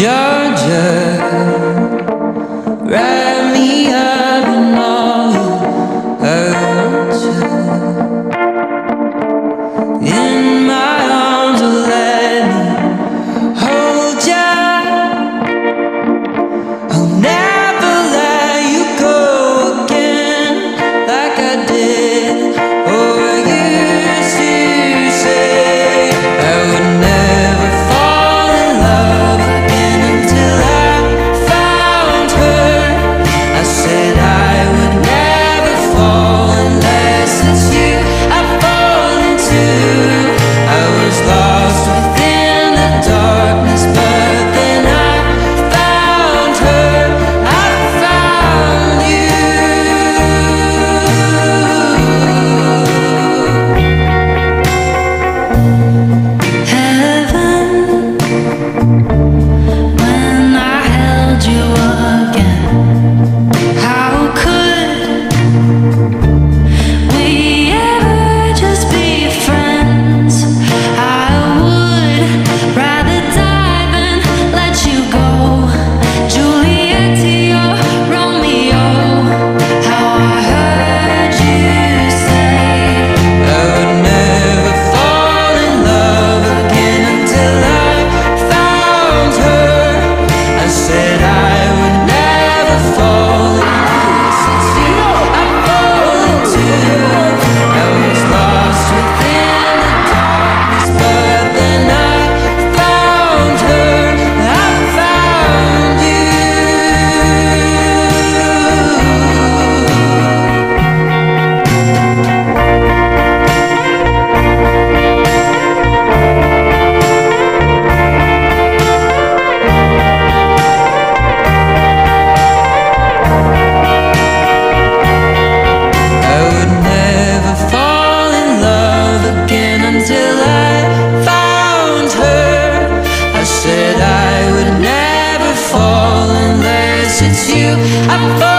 Georgia, me up in all your In my arms, oh, let me hold you. I'll never let you go again like I did. you. I'm.